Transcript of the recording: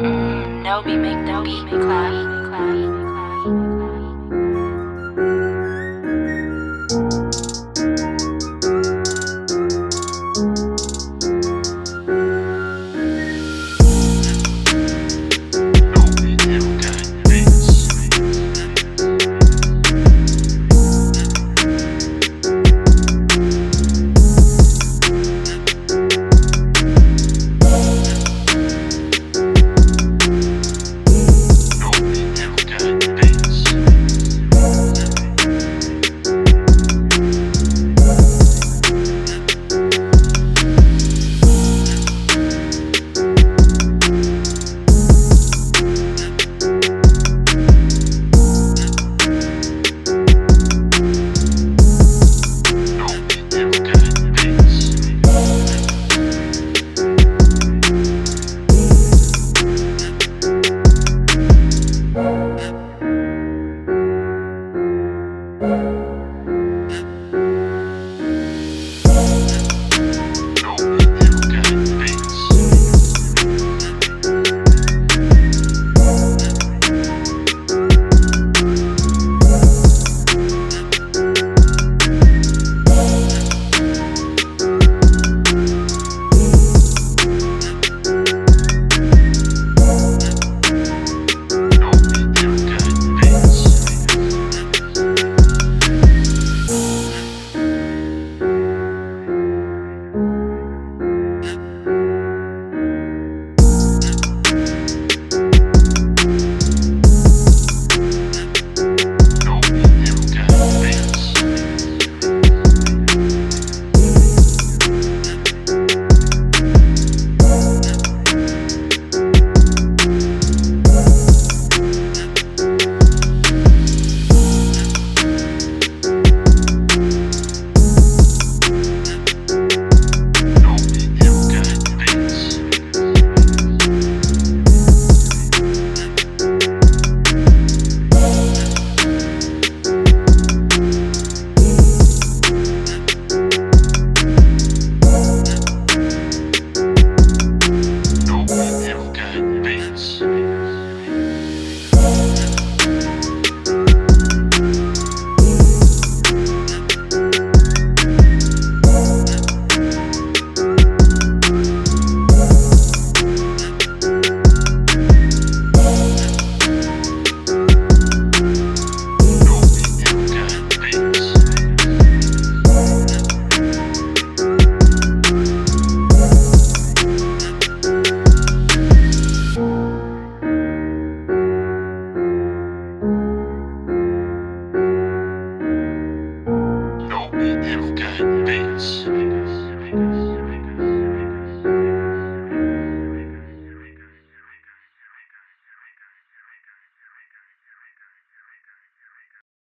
No be make the beat clap.